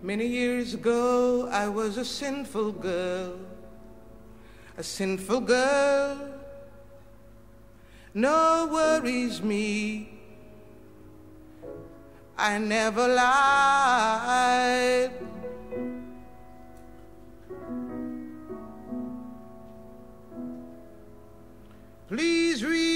Many years ago, I was a sinful girl, a sinful girl. No worries me. I never lied. Please read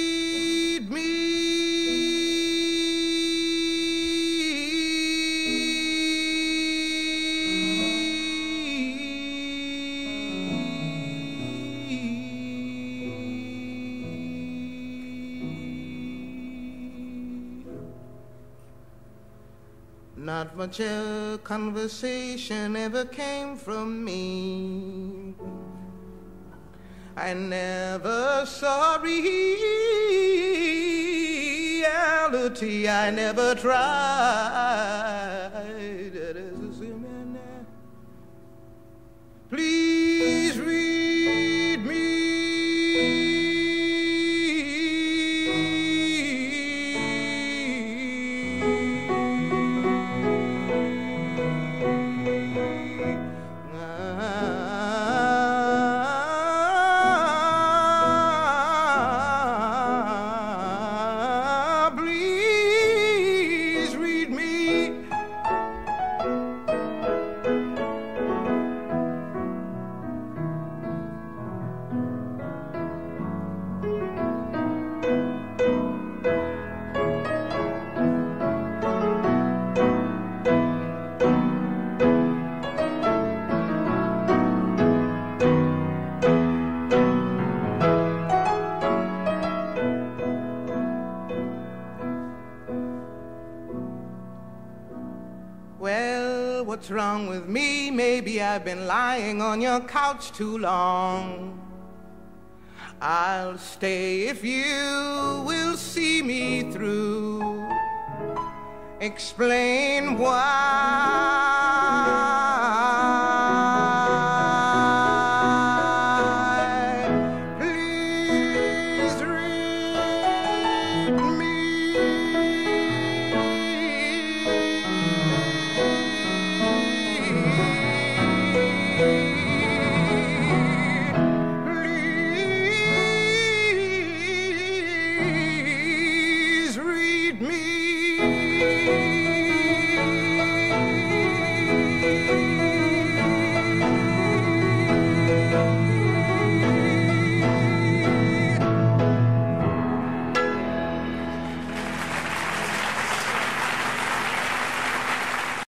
Not much conversation ever came from me. I never saw reality. I never tried. What's wrong with me? Maybe I've been lying on your couch too long. I'll stay if you will see me through. Explain why